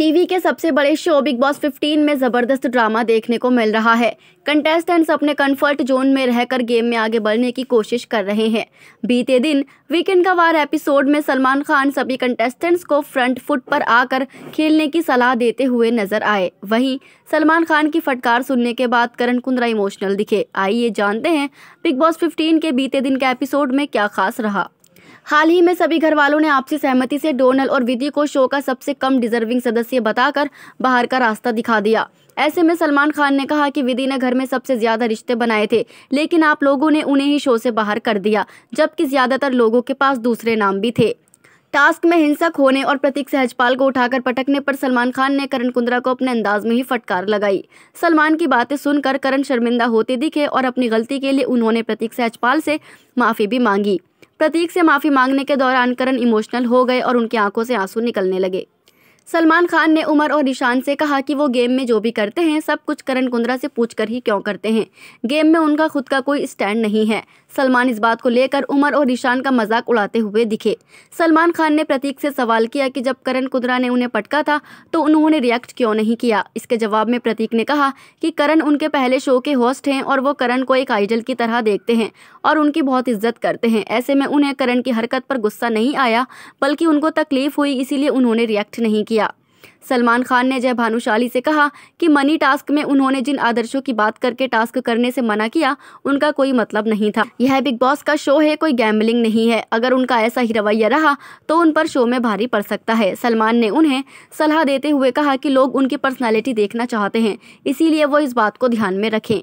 TV के सबसे बड़े शो बिग बॉस 15 में ज़बरदस्त ड्रामा देखने को मिल रहा है। कंटेस्टेंट्स अपने कंफर्ट जोन में रहकर गेम में आगे बढ़ने की कोशिश कर रहे हैं। बीते दिन वीकेंड का वार एपिसोड में सलमान खान सभी कंटेस्टेंट्स को फ्रंट फुट पर आकर खेलने की सलाह देते हुए नज़र आए। वहीं सलमान खान की फटकार सुनने के बाद करण कुंद्रा इमोशनल दिखे। आइए जानते हैं बिग बॉस 15 के बीते दिन के एपिसोड में क्या खास रहा। हाल ही में सभी घर वालों ने आपसी सहमति से डोनल और विधि को शो का सबसे कम डिजर्विंग सदस्य बताकर बाहर का रास्ता दिखा दिया। ऐसे में सलमान खान ने कहा कि विधि ने घर में सबसे ज़्यादा रिश्ते बनाए थे, लेकिन आप लोगों ने उन्हें ही शो से बाहर कर दिया, जबकि ज़्यादातर लोगों के पास दूसरे नाम भी थे। टास्क में हिंसक होने और प्रतीक सहजपाल को उठाकर पटकने पर सलमान खान ने करण कुंद्रा को अपने अंदाज में ही फटकार लगाई। सलमान की बातें सुनकर करण शर्मिंदा होते दिखे और अपनी गलती के लिए उन्होंने प्रतीक सहजपाल से माफ़ी भी मांगी। प्रतीक से माफ़ी मांगने के दौरान करण इमोशनल हो गए और उनकी आँखों से आँसू निकलने लगे। सलमान खान ने उमर और ईशान से कहा कि वो गेम में जो भी करते हैं, सब कुछ करण कुंद्रा से पूछकर ही क्यों करते हैं। गेम में उनका खुद का कोई स्टैंड नहीं है। सलमान इस बात को लेकर उमर और ईशान का मज़ाक उड़ाते हुए दिखे। सलमान खान ने प्रतीक से सवाल किया कि जब करण कुंद्रा ने उन्हें पटका था तो उन्होंने रिएक्ट क्यों नहीं किया? इसके जवाब में प्रतीक ने कहा कि करण उनके पहले शो के होस्ट हैं और वो करण को एक आइडल की तरह देखते हैं और उनकी बहुत इज़्ज़त करते हैं। ऐसे में उन्हें करण की हरकत पर गुस्सा नहीं आया, बल्कि उनको तकलीफ़ हुई, इसीलिए उन्होंने रिएक्ट नहीं किया। सलमान खान ने जय भानुशाली से कहा कि मनी टास्क में उन्होंने जिन आदर्शों की बात करके टास्क करने से मना किया, उनका कोई मतलब नहीं था। यह बिग बॉस का शो है, कोई गैम्बलिंग नहीं है। अगर उनका ऐसा ही रवैया रहा तो उन पर शो में भारी पड़ सकता है। सलमान ने उन्हें सलाह देते हुए कहा कि लोग उनकी पर्सनैलिटी देखना चाहते हैं, इसीलिए वो इस बात को ध्यान में रखें।